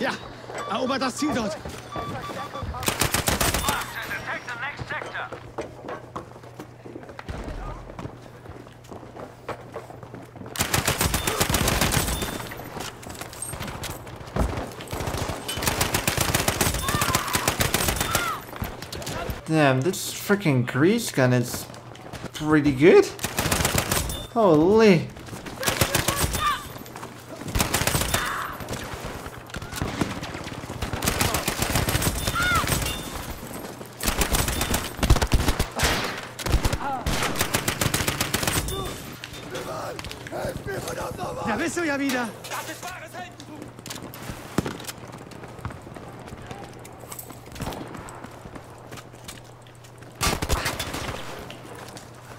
Ja, erobert das Ziel dort. Damn, this freaking grease gun is pretty good. Holy. Du ja wieder.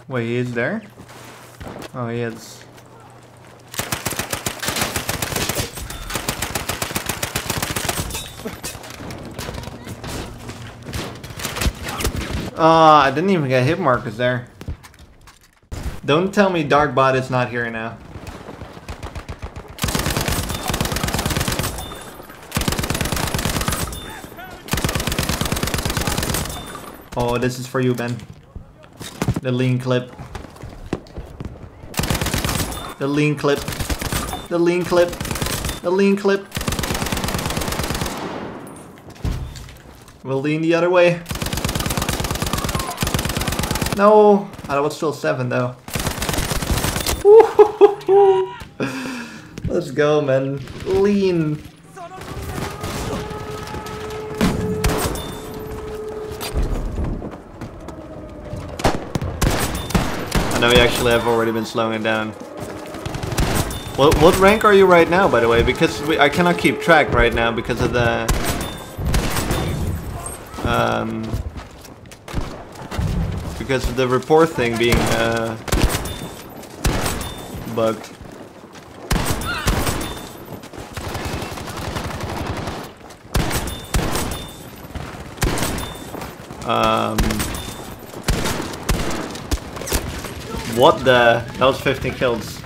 Wait, he is there? Oh, he is. Ah, I didn't even get hit markers there. Don't tell me Darkbot is not here now. Oh, this is for you, Ben. The lean clip. The lean clip. The lean clip. The lean clip. We'll lean the other way. No! I that was still seven though. Let's go, man. Lean. I know you actually have already been slowing it down. What what rank are you right now, by the way? Because we, I cannot keep track right now because of the um because of the report thing being uh, bugged. Um. What the? That was 15 kills.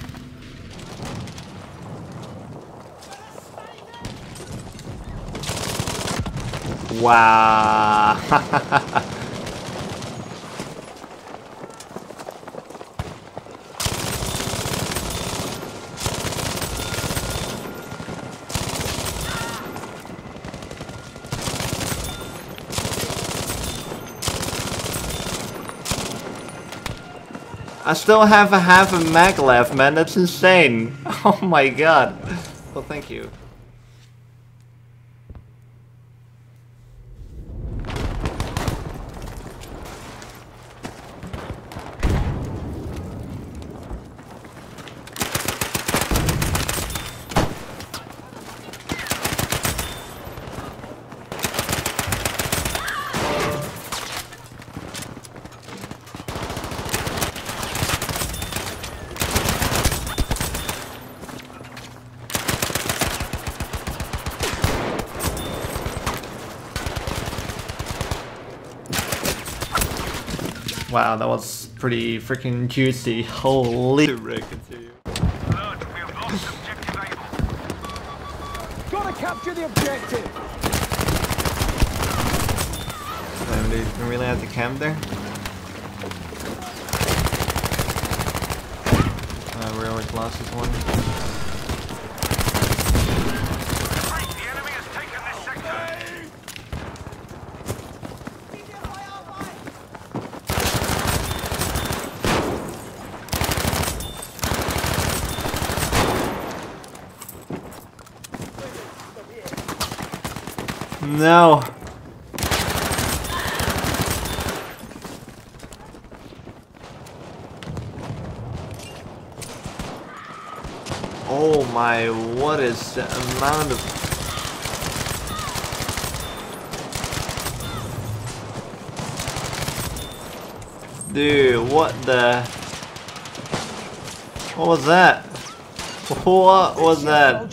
Wow. I still have a half a mag left, man. That's insane. Oh my god. Well, thank you. Wow, that was pretty freaking juicy. Holy. Alert, we have lost objective Able. Gotta capture the objective. Damn, they didn't really have to camp there. Uh, we always lost this one. No. Oh my, what is the amount of... Dude, what the... What was that? What was that?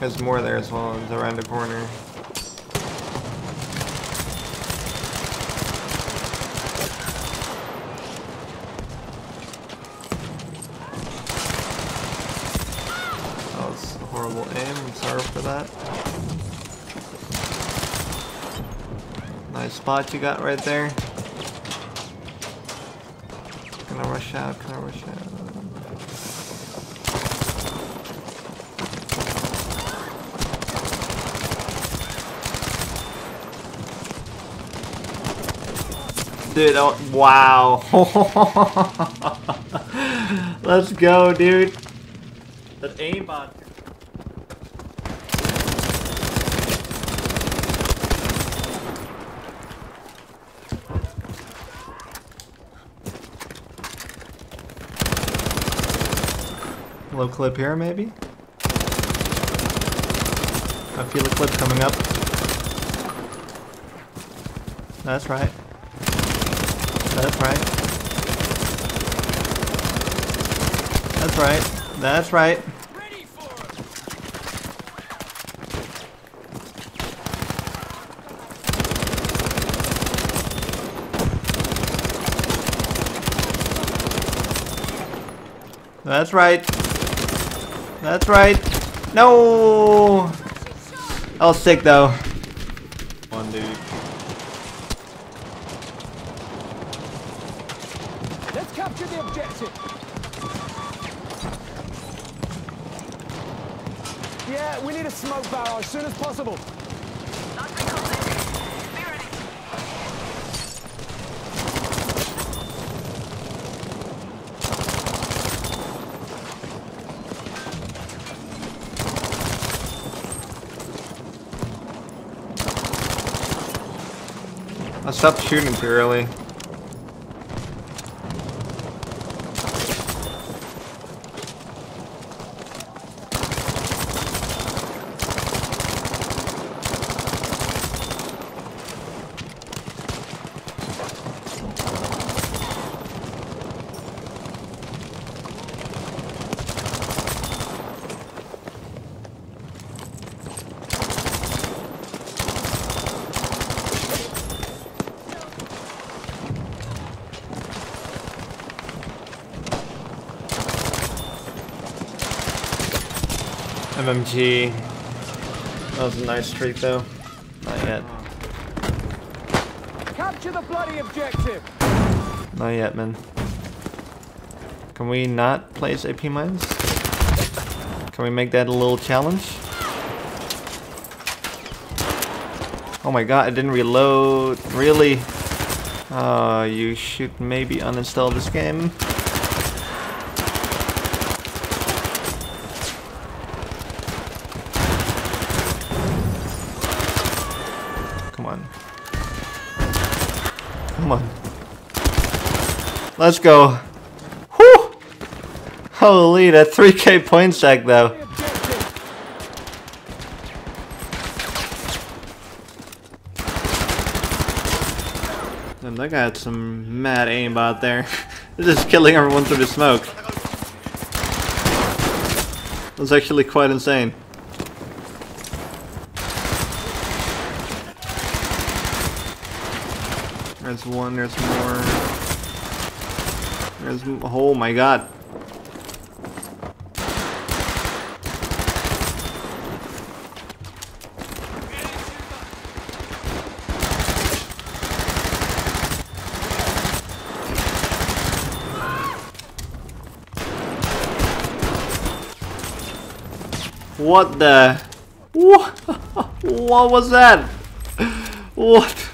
There's more there as well, it's around the corner. was a horrible aim. I'm sorry for that. Nice spot you got right there. Can I rush out? Can I rush out? Dude, oh, wow. Let's go, dude. That aimbot. Little clip here, maybe? I feel a clip coming up. That's right. That's right. That's right. That's right. That's right. That's right. No! I was sick though. One dude. Let's capture the objective. Yeah, we need a smoke barrage as soon as possible. I stopped shooting too early. MMG. That was a nice streak though. Not yet. Capture the bloody objective. Not yet, man. Can we not place AP mines? Can we make that a little challenge? Oh my god, I didn't reload. Really? Uh, you should maybe uninstall this game. Come on. Let's go. Whew! Holy, that 3k point stack though. Damn, that guy had some mad aimbot there. Just killing everyone through the smoke. That's actually quite insane. There's one, there's more. There's, oh my god. What the? What? What was that? What?